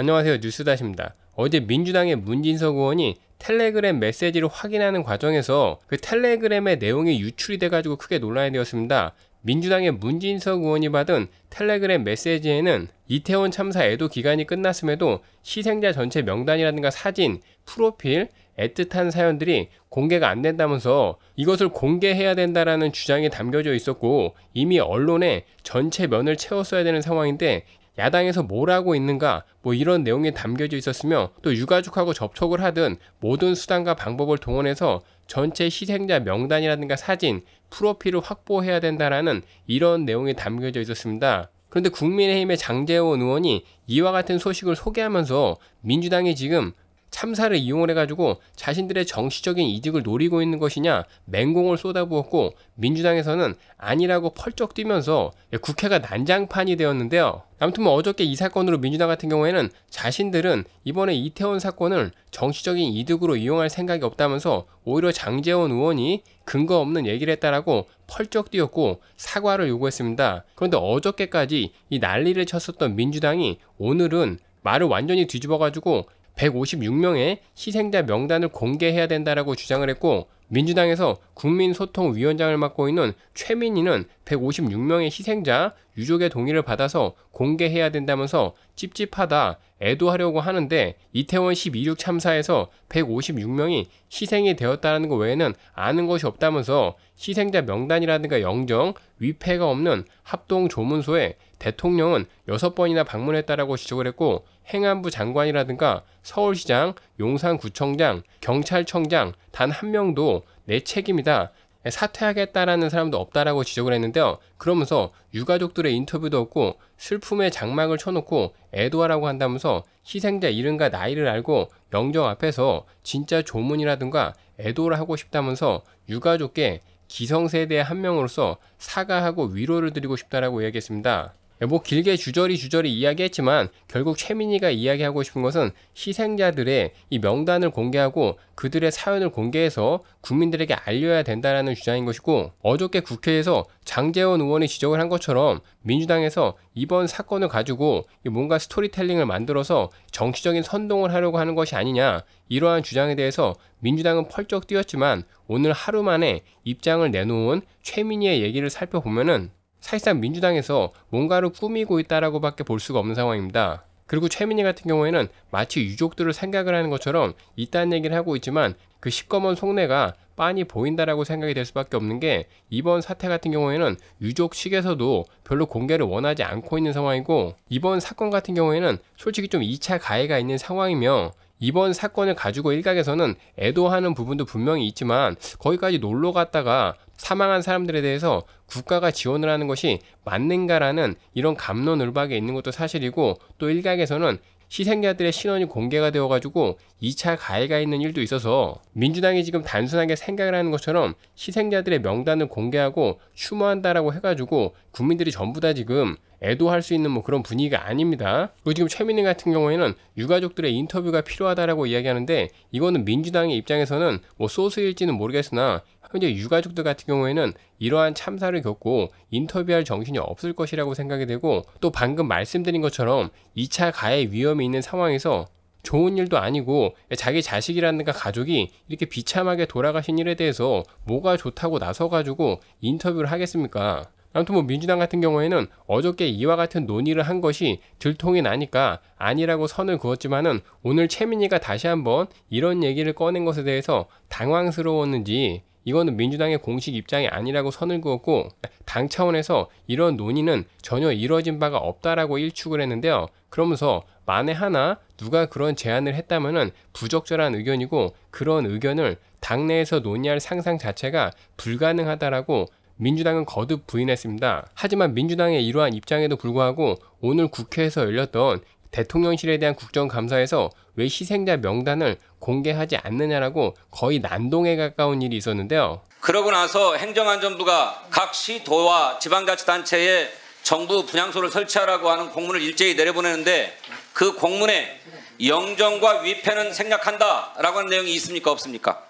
안녕하세요 뉴스다시입니다. 어제 민주당의 문진석 의원이 텔레그램 메시지를 확인하는 과정에서 그 텔레그램의 내용이 유출이 돼가지고 크게 논란이 되었습니다. 민주당의 문진석 의원이 받은 텔레그램 메시지에는 이태원 참사 애도 기간이 끝났음에도 희생자 전체 명단이라든가 사진, 프로필, 애틋한 사연들이 공개가 안 된다면서 이것을 공개해야 된다라는 주장이 담겨져 있었고 이미 언론에 전체 면을 채웠어야 되는 상황인데 야당에서 뭘 하고 있는가 뭐 이런 내용이 담겨져 있었으며 또 유가족하고 접촉을 하든 모든 수단과 방법을 동원해서 전체 희생자 명단이라든가 사진, 프로필을 확보해야 된다라는 이런 내용이 담겨져 있었습니다. 그런데 국민의힘의 장재원 의원이 이와 같은 소식을 소개하면서 민주당이 지금 참사를 이용을 해가지고 자신들의 정치적인 이득을 노리고 있는 것이냐 맹공을 쏟아부었고 민주당에서는 아니라고 펄쩍 뛰면서 국회가 난장판이 되었는데요. 아무튼 뭐 어저께 이 사건으로 민주당 같은 경우에는 자신들은 이번에 이태원 사건을 정치적인 이득으로 이용할 생각이 없다면서 오히려 장재원 의원이 근거 없는 얘기를 했다라고 펄쩍 뛰었고 사과를 요구했습니다. 그런데 어저께까지 이 난리를 쳤었던 민주당이 오늘은 말을 완전히 뒤집어가지고 156명의 희생자 명단을 공개해야 된다라고 주장을 했고 민주당에서 국민소통위원장을 맡고 있는 최민희는 156명의 희생자 유족의 동의를 받아서 공개해야 된다면서 찝찝하다 애도하려고 하는데 이태원 12.6 참사에서 156명이 희생이 되었다는 것 외에는 아는 것이 없다면서 희생자 명단이라든가 영정, 위패가 없는 합동 조문소에 대통령은 6번이나 방문했다라고 지적을 했고 행안부 장관이라든가 서울시장, 용산구청장, 경찰청장 단 한 명도 내 책임이다. 사퇴하겠다라는 사람도 없다라고 지적을 했는데요. 그러면서 유가족들의 인터뷰도 없고 슬픔의 장막을 쳐놓고 애도하라고 한다면서 희생자 이름과 나이를 알고 영정 앞에서 진짜 조문이라든가 애도를 하고 싶다면서 유가족께 기성세대의 한 명으로서 사과하고 위로를 드리고 싶다라고 이야기했습니다. 뭐 길게 주저리 주저리 이야기했지만 결국 최민희가 이야기하고 싶은 것은 희생자들의 이 명단을 공개하고 그들의 사연을 공개해서 국민들에게 알려야 된다라는 주장인 것이고 어저께 국회에서 장재원 의원이 지적을 한 것처럼 민주당에서 이번 사건을 가지고 뭔가 스토리텔링을 만들어서 정치적인 선동을 하려고 하는 것이 아니냐 이러한 주장에 대해서 민주당은 펄쩍 뛰었지만 오늘 하루 만에 입장을 내놓은 최민희의 얘기를 살펴보면은 사실상 민주당에서 뭔가를 꾸미고 있다라고 밖에 볼 수가 없는 상황입니다. 그리고 최민희 같은 경우에는 마치 유족들을 생각을 하는 것처럼 이딴 얘기를 하고 있지만 그 시꺼먼 속내가 빤히 보인다라고 생각이 될 수밖에 없는 게 이번 사태 같은 경우에는 유족 측에서도 별로 공개를 원하지 않고 있는 상황이고 이번 사건 같은 경우에는 솔직히 좀 2차 가해가 있는 상황이며 이번 사건을 가지고 일각에서는 애도하는 부분도 분명히 있지만 거기까지 놀러 갔다가 사망한 사람들에 대해서 국가가 지원을 하는 것이 맞는가라는 이런 감론을박에 있는 것도 사실이고 또 일각에서는 희생자들의 신원이 공개가 되어가지고 2차 가해가 있는 일도 있어서 민주당이 지금 단순하게 생각을 하는 것처럼 희생자들의 명단을 공개하고 추모한다라고 해가지고 국민들이 전부 다 지금 애도할 수 있는 뭐 그런 분위기가 아닙니다. 그리고 지금 최민희 같은 경우에는 유가족들의 인터뷰가 필요하다라고 이야기하는데 이거는 민주당의 입장에서는 뭐 소스일지는 모르겠으나 현재 유가족들 같은 경우에는 이러한 참사를 겪고 인터뷰할 정신이 없을 것이라고 생각이 되고 또 방금 말씀드린 것처럼 2차 가해 위험이 있는 상황에서 좋은 일도 아니고 자기 자식이라든가 가족이 이렇게 비참하게 돌아가신 일에 대해서 뭐가 좋다고 나서가지고 인터뷰를 하겠습니까? 아무튼 뭐 민주당 같은 경우에는 어저께 이와 같은 논의를 한 것이 들통이 나니까 아니라고 선을 그었지만은 오늘 최민희가 다시 한번 이런 얘기를 꺼낸 것에 대해서 당황스러웠는지 이거는 민주당의 공식 입장이 아니라고 선을 그었고 당 차원에서 이런 논의는 전혀 이뤄진 바가 없다라고 일축을 했는데요. 그러면서 만에 하나 누가 그런 제안을 했다면은 부적절한 의견이고 그런 의견을 당내에서 논의할 상상 자체가 불가능하다라고 민주당은 거듭 부인했습니다. 하지만 민주당의 이러한 입장에도 불구하고 오늘 국회에서 열렸던 대통령실에 대한 국정감사에서 왜 희생자 명단을 공개하지 않느냐라고 거의 난동에 가까운 일이 있었는데요. 그러고 나서 행정안전부가 각 시도와 지방자치단체에 정부 분향소를 설치하라고 하는 공문을 일제히 내려보내는데 그 공문에 영정과 위패는 생략한다라고 하는 내용이 있습니까 없습니까?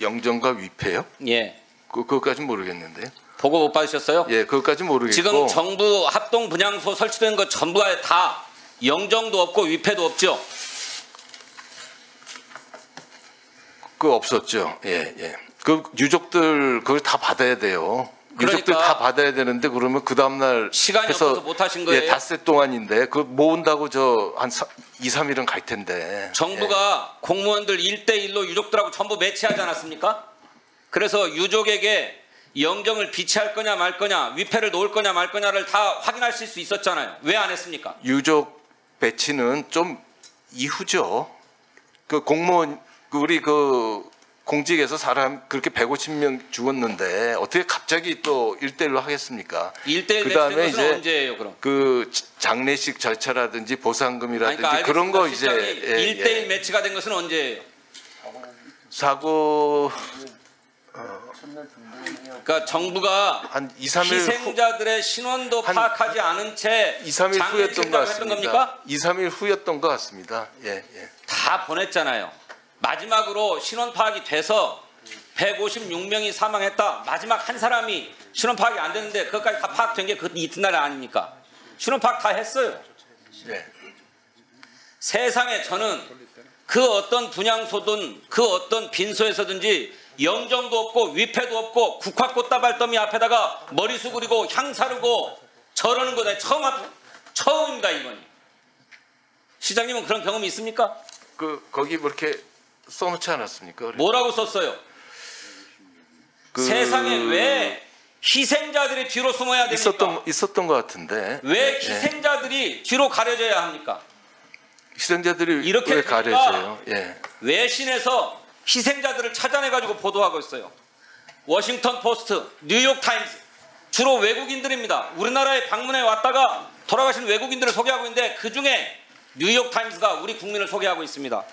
영정과 위패요? 예. 그, 그것까진 모르겠는데요. 보고 못 받으셨어요? 예, 그것까진 모르겠고. 지금 정부 합동 분향소 설치된 것 전부가 다 영정도 없고 위패도 없죠. 그 없었죠. 예, 예. 그 유족들 그걸 다 받아야 돼요. 유족들 그러니까 다 받아야 되는데 그러면 그 다음 날 시간이 해서 없어서 못 하신 거예요. 예, 닷새 동안인데 그 모은다고 저 한 2, 3일은 갈 텐데. 정부가 공무원들 1대1로 유족들하고 전부 매치하지 않았습니까? 그래서 유족에게 영정을 비치할 거냐 말 거냐, 위패를 놓을 거냐 말 거냐를 다 확인하실 수 있었잖아요. 왜 안 했습니까? 예. 유족 배치는 좀 이후죠. 그 공무원 그 우리 그 공직에서 사람 그렇게 150명 죽었는데 어떻게 갑자기 또 1대1로 하겠습니까? 1대1 그다음에 이제 언제예요, 그럼? 그 장례식 절차라든지 보상금이라든지 그러니까 그런 거. 이제 예, 1대1 예. 매치가 된 것은 언제예요? 사고 그러니까 정부가 한 2, 3일 후, 희생자들의 신원도 한 파악하지 않은 채 2, 3일 후였던 것 같습니다. 겁니까? 2, 3일 후였던 것 같습니다. 예, 예. 다 보냈잖아요. 마지막으로 신원 파악이 돼서 156명이 사망했다. 마지막 한 사람이 신원 파악이 안 됐는데 그것까지 다 파악된 게 그 이튿날 아닙니까? 신원 파악 다 했어요. 예. 세상에 저는 그 어떤 분양소든 그 어떤 빈소에서든지 영정도 없고 위패도 없고 국화 꽃다발더미 앞에다가 머리 수그리고 향 사르고 저러는 거 내가 처음 앞- 처음입니다 이번이. 시장님은 그런 경험이 있습니까? 그 거기 뭐 이렇게 써놓지 않았습니까? 뭐라고 썼어요? 그 세상에 왜 희생자들이 뒤로 숨어야 됩니까? 있었던 있었던 것 같은데 왜 예, 예. 희생자들이 뒤로 가려져야 합니까? 희생자들이 이렇게 왜 가려져요? 예. 외신에서 희생자들을 찾아내 가지고 보도하고 있어요. 워싱턴 포스트, 뉴욕 타임스 주로 외국인들입니다. 우리나라에 방문해 왔다가 돌아가신 외국인들을 소개하고 있는데 그 중에 뉴욕 타임스가 우리 국민을 소개하고 있습니다.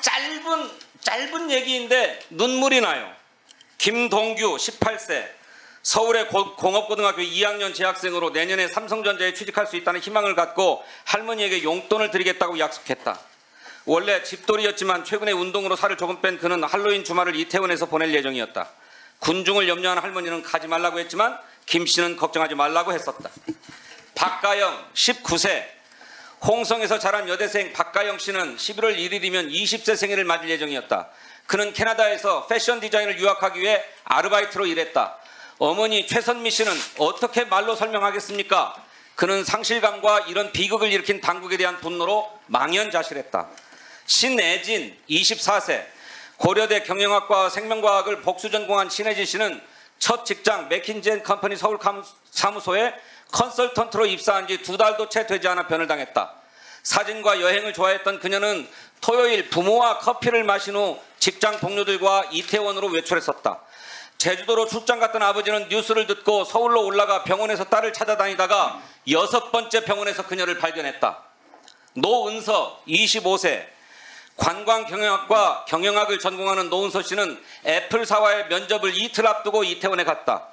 짧은 짧은 얘기인데 눈물이 나요. 김동규 18세 서울의 고- 공업고등학교 2학년 재학생으로 내년에 삼성전자에 취직할 수 있다는 희망을 갖고 할머니에게 용돈을 드리겠다고 약속했다. 원래 집돌이였지만 최근에 운동으로 살을 조금 뺀 그는 할로윈 주말을 이태원에서 보낼 예정이었다. 군중을 염려한 할머니는 가지 말라고 했지만 김 씨는 걱정하지 말라고 했었다. 박가영 19세 홍성에서 자란 여대생 박가영 씨는 11월 1일이면 20세 생일을 맞을 예정이었다. 그는 캐나다에서 패션 디자인을 유학하기 위해 아르바이트로 일했다. 어머니 최선미 씨는 어떻게 말로 설명하겠습니까? 그는 상실감과 이런 비극을 일으킨 당국에 대한 분노로 망연자실했다. 신애진 24세 고려대 경영학과 생명과학을 복수 전공한 신혜진 씨는 첫 직장 맥킨젠 컴퍼니 서울 감- 사무소에 컨설턴트로 입사한 지 두 달도 채 되지 않아 변을 당했다. 사진과 여행을 좋아했던 그녀는 토요일 부모와 커피를 마신 후 직장 동료들과 이태원으로 외출했었다. 제주도로 출장 갔던 아버지는 뉴스를 듣고 서울로 올라가 병원에서 딸을 찾아다니다가 여섯 번째 병원에서 그녀를 발견했다. 노은서 25세 관광 경영학과 경영학을 전공하는 노은서 씨는 애플사와의 면접을 이틀 앞두고 이태원에 갔다.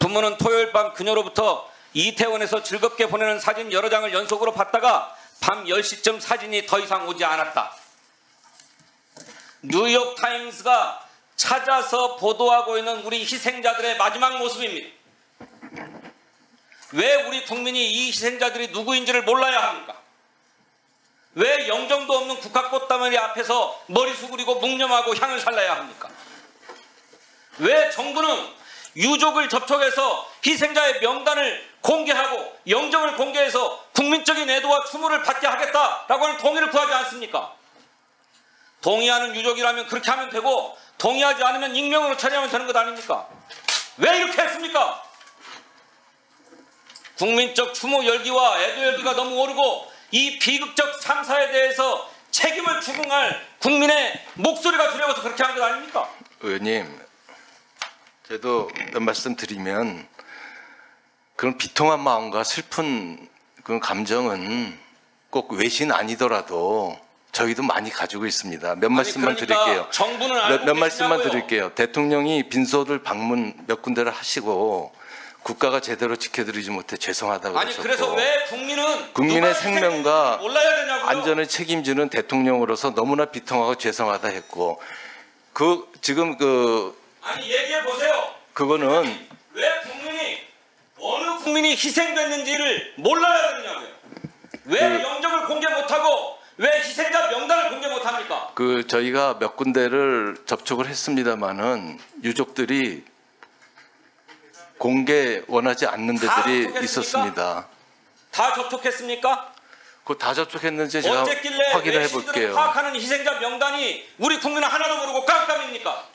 부모는 토요일 밤 그녀로부터 이태원에서 즐겁게 보내는 사진 여러 장을 연속으로 봤다가 밤 10시쯤 사진이 더 이상 오지 않았다. 뉴욕 타임스가 찾아서 보도하고 있는 우리 희생자들의 마지막 모습입니다. 왜 우리 국민이 이 희생자들이 누구인지를 몰라야 합니까? 왜 영정도 없는 국화꽃다머리 앞에서 머리 수그리고 묵념하고 향을 살라야 합니까? 왜 정부는 유족을 접촉해서 희생자의 명단을 공개하고 영정을 공개해서 국민적인 애도와 추모를 받게 하겠다라고 하는 동의를 구하지 않습니까? 동의하는 유족이라면 그렇게 하면 되고 동의하지 않으면 익명으로 처리하면 되는 것 아닙니까? 왜 이렇게 했습니까? 국민적 추모 열기와 애도 열기가 너무 오르고 이 비극적 참사에 대해서 책임을 추궁할 국민의 목소리가 두려워서 그렇게 한 것 아닙니까? 의원님, 저도 몇 말씀 드리면 그런 비통한 마음과 슬픈 그런 감정은 꼭 외신 아니더라도 저희도 많이 가지고 있습니다. 몇 말씀만 아니, 그러니까 드릴게요. 정부는 몇, 몇 말씀만. 드릴게요. 대통령이 빈소들 방문 몇 군데를 하시고 국가가 제대로 지켜드리지 못해 죄송하다고 아니 그래서 왜 국민은 국민의 생명과? 안전을 책임지는 대통령으로서 너무나 비통하고 죄송하다 했고 그 지금 그 아니 얘기해 보세요. 그거는 왜 국민이 어느 국민이 희생됐는지를 몰라야 되냐고요. 왜 그- 영정을 공개 못하고 왜 희생자 명단을 공개 못합니까? 그 저희가 몇 군데를 접촉을 했습니다마는 유족들이 공개 원하지 않는 다 데들이 접촉했습니까? 있었습니다. 다 접촉했습니까? 그다 접촉했는지 제가 확인을 해볼게요. 파악하는 희생자 명단이 우리 국민은 하나도 모르고 깜깜입니까?